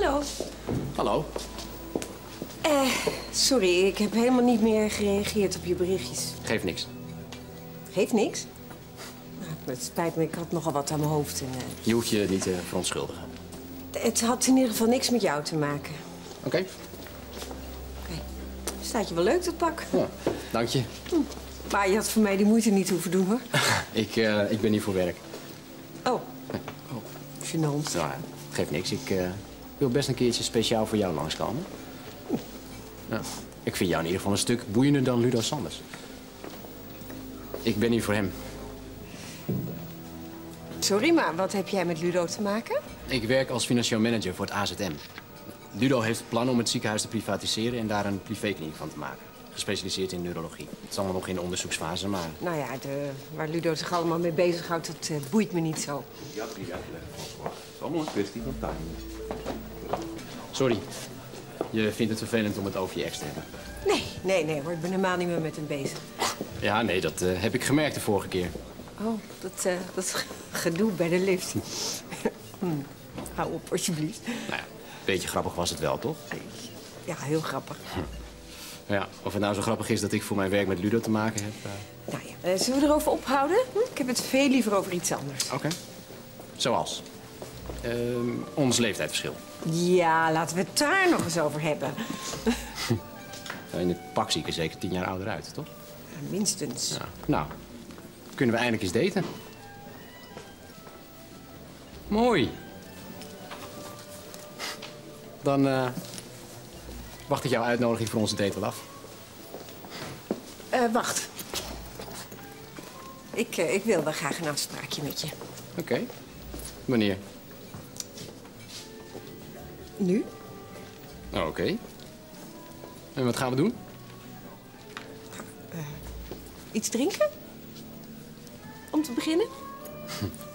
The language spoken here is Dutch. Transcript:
Hallo. Hallo. Eh, sorry, ik heb helemaal niet meer gereageerd op je berichtjes. Geeft niks. Geeft niks. Nou, het spijt me, ik had nogal wat aan mijn hoofd. En, eh, Je hoeft je niet te verontschuldigen. het had in ieder geval niks met jou te maken. Oké? Oké. Staat je wel leuk, dat pak. Ja, dank je. Maar je had voor mij die moeite niet hoeven doen, hoor. Ik, eh, ik ben hier voor werk. Oh. Oh, gênant. Nou, geeft niks. Ik eh, wil best een keertje speciaal voor jou langskomen. Ja. Ik vind jou in ieder geval een stuk boeiender dan Ludo Sanders. Ik ben hier voor hem. Sorry, maar wat heb jij met Ludo te maken? Ik werk als financieel manager voor het AZM. Ludo heeft het plan om het ziekenhuis te privatiseren en daar een privékliniek van te maken. Gespecialiseerd in neurologie. Het is allemaal nog in de onderzoeksfase, maar Nou ja, de, waar Ludo zich allemaal mee bezighoudt, dat eh, boeit me niet zo. Ja, prima. Het is allemaal een kwestie van timing. sorry. Je vindt het vervelend om het over je ex te hebben. Nee, nee, nee hoor, ik ben helemaal niet meer met hem bezig. Ja, nee, dat eh, heb ik gemerkt de vorige keer. Oh, dat, eh, dat gedoe bij de lift. Hm, Hou op, alsjeblieft. Nou ja, een beetje grappig was het wel, toch? Ja, heel grappig. Ja, of het nou zo grappig is dat ik voor mijn werk met Ludo te maken heb. eh, Nou ja, eh, zullen we erover ophouden? Hm? Ik heb het veel liever over iets anders. Oké. Zoals? Ehm, ons leeftijdsverschil. Ja, laten we het daar nog eens over hebben. Nou, In het pak zie ik er zeker tien jaar ouder uit, toch? Ja, minstens. Ja. Nou, kunnen we eindelijk eens daten. Mooi. Dan eh, wacht ik jouw uitnodiging voor onze date wel af. Eh, wacht. Ik, eh, ik wil wel graag een afspraakje met je. Oké. Wanneer? Nu? Oh, Oké. En wat gaan we doen? Iets drinken? Om te beginnen?